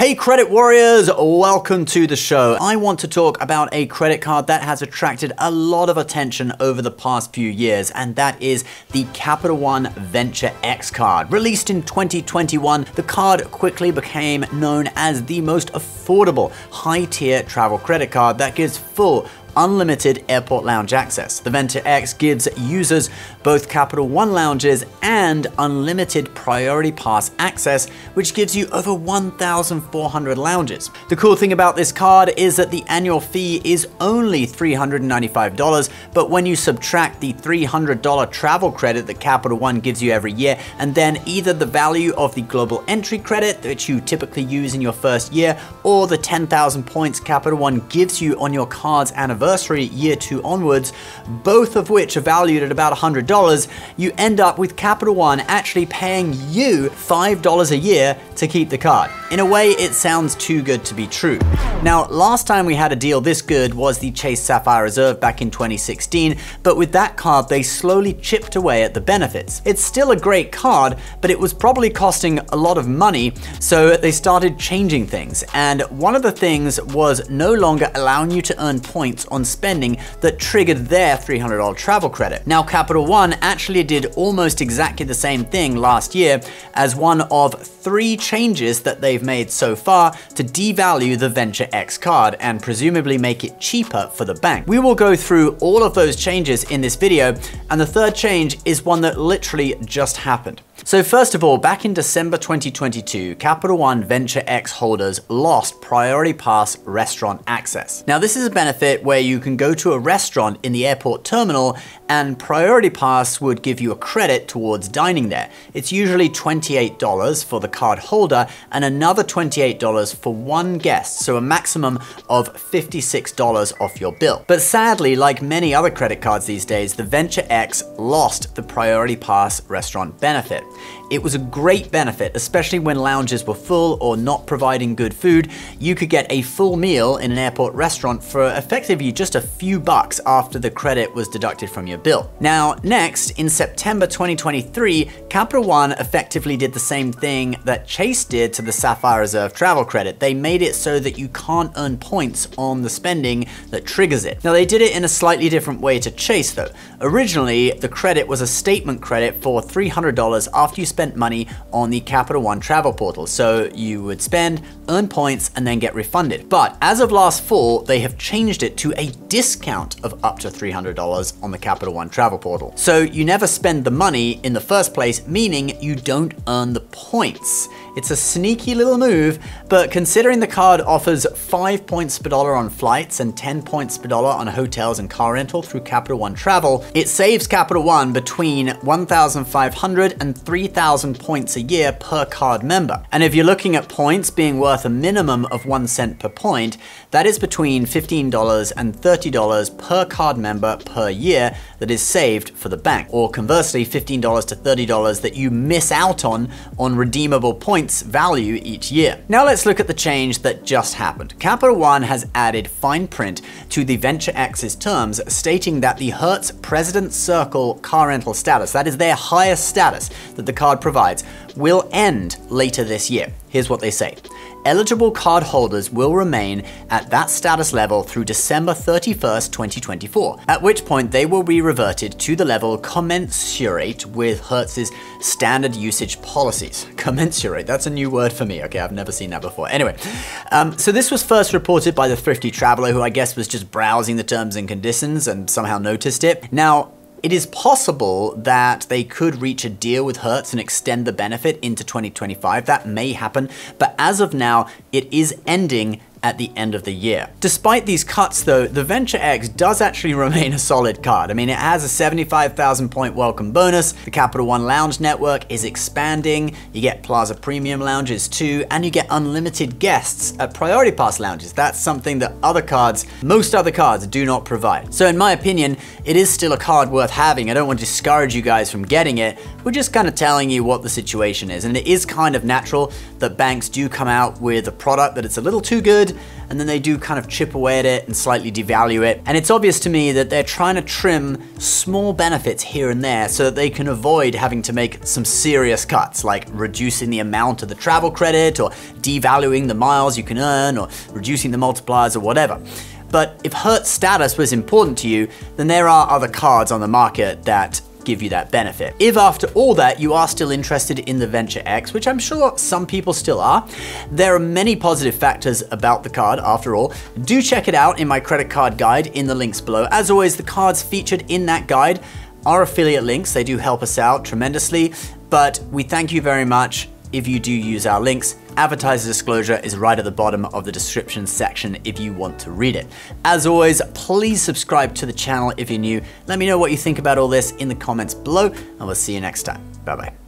Hey credit warriors, welcome to the show. I want to talk about a credit card that has attracted a lot of attention over the past few years, and that is the Capital One Venture X card. Released in 2021, the card quickly became known as the most affordable high-tier travel credit card that gives full unlimited airport lounge access. The Venture X gives users both Capital One lounges and unlimited Priority Pass access, which gives you over 1,400 lounges. The cool thing about this card is that the annual fee is only $395, but when you subtract the $300 travel credit that Capital One gives you every year, and then either the value of the global entry credit, which you typically use in your first year, or the 10,000 points Capital One gives you on your card's anniversary, anniversary year two onwards, both of which are valued at about $100, you end up with Capital One actually paying you $5 a year to keep the card. In a way, it sounds too good to be true. Now, last time we had a deal this good was the Chase Sapphire Reserve back in 2016, but with that card, they slowly chipped away at the benefits. It's still a great card, but it was probably costing a lot of money, so they started changing things. And one of the things was no longer allowing you to earn points on spending that triggered their $300 travel credit. Now, Capital One actually did almost exactly the same thing last year as one of three changes that they've made so far to devalue the Venture X card and presumably make it cheaper for the bank. We will go through all of those changes in this video, and the third change is one that literally just happened. So first of all, back in December 2022, Capital One Venture X holders lost Priority Pass restaurant access. Now this is a benefit where you can go to a restaurant in the airport terminal and Priority Pass would give you a credit towards dining there. It's usually $28 for the card holder and another $28 for one guest, so a maximum of $56 off your bill. But sadly, like many other credit cards these days, the Venture X lost the Priority Pass restaurant benefit. It was a great benefit, especially when lounges were full or not providing good food. You could get a full meal in an airport restaurant for effectively just a few bucks after the credit was deducted from your bill. Now, next, in September 2023, Capital One effectively did the same thing that Chase did to the Sapphire Reserve travel credit. They made it so that you can't earn points on the spending that triggers it. Now, they did it in a slightly different way to Chase, though. Originally, the credit was a statement credit for $300 after you spent money on the Capital One travel portal. So you would spend, earn points, and then get refunded. But as of last fall, they have changed it to a discount of up to $300 on the Capital One travel portal. So you never spend the money in the first place, meaning you don't earn the points. It's a sneaky little move, but considering the card offers 5 points per dollar on flights and 10 points per dollar on hotels and car rental through Capital One Travel, it saves Capital One between 1,500 and 3,000 points a year per card member. And if you're looking at points being worth a minimum of 1 cent per point, that is between $15 and $30 per card member per year that is saved for the bank. Or conversely, $15 to $30 that you miss out on on redeemable points points value each year. Now let's look at the change that just happened. Capital One has added fine print to the Venture X's terms stating that the Hertz President Circle car rental status, that is their highest status that the card provides, will end later this year. Here's what they say eligible cardholders will remain at that status level through December 31st, 2024, at which point they will be reverted to the level commensurate with Hertz's standard usage policies. Commensurate, that's a new word for me. Okay, I've never seen that before. Anyway, um, so this was first reported by the Thrifty Traveler, who I guess was just browsing the terms and conditions and somehow noticed it. Now, it is possible that they could reach a deal with Hertz and extend the benefit into 2025. That may happen, but as of now, it is ending at the end of the year. Despite these cuts though, the Venture X does actually remain a solid card. I mean, it has a 75,000 point welcome bonus, the Capital One Lounge network is expanding, you get Plaza Premium lounges too, and you get unlimited guests at Priority Pass lounges. That's something that other cards, most other cards do not provide. So in my opinion, it is still a card worth having. I don't want to discourage you guys from getting it. We're just kind of telling you what the situation is. And it is kind of natural that banks do come out with a product that it's a little too good and then they do kind of chip away at it and slightly devalue it. And it's obvious to me that they're trying to trim small benefits here and there so that they can avoid having to make some serious cuts, like reducing the amount of the travel credit or devaluing the miles you can earn or reducing the multipliers or whatever. But if Hertz status was important to you, then there are other cards on the market that give you that benefit. If after all that you are still interested in the Venture X, which I'm sure some people still are, there are many positive factors about the card after all. Do check it out in my credit card guide in the links below. As always, the cards featured in that guide are affiliate links. They do help us out tremendously, but we thank you very much if you do use our links. Advertiser disclosure is right at the bottom of the description section if you want to read it. As always, please subscribe to the channel if you're new. Let me know what you think about all this in the comments below, and we'll see you next time. Bye bye.